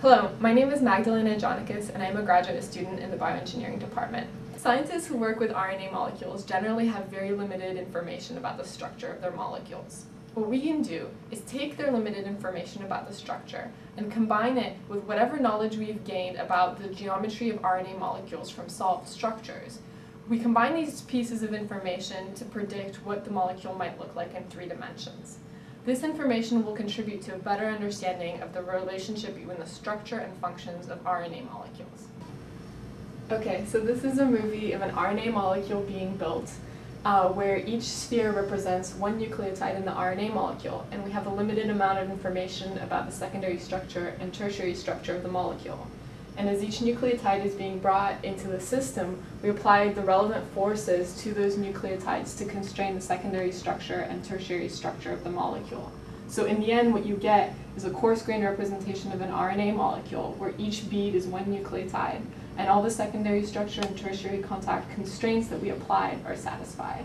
Hello, my name is Magdalena Jonikas and I'm a graduate student in the bioengineering department. Scientists who work with RNA molecules generally have very limited information about the structure of their molecules. What we can do is take their limited information about the structure and combine it with whatever knowledge we've gained about the geometry of RNA molecules from solved structures. We combine these pieces of information to predict what the molecule might look like in three dimensions. This information will contribute to a better understanding of the relationship between the structure and functions of RNA molecules. Okay, so this is a movie of an RNA molecule being built uh, where each sphere represents one nucleotide in the RNA molecule, and we have a limited amount of information about the secondary structure and tertiary structure of the molecule. And as each nucleotide is being brought into the system, we apply the relevant forces to those nucleotides to constrain the secondary structure and tertiary structure of the molecule. So in the end, what you get is a coarse-grained representation of an RNA molecule where each bead is one nucleotide, and all the secondary structure and tertiary contact constraints that we applied are satisfied.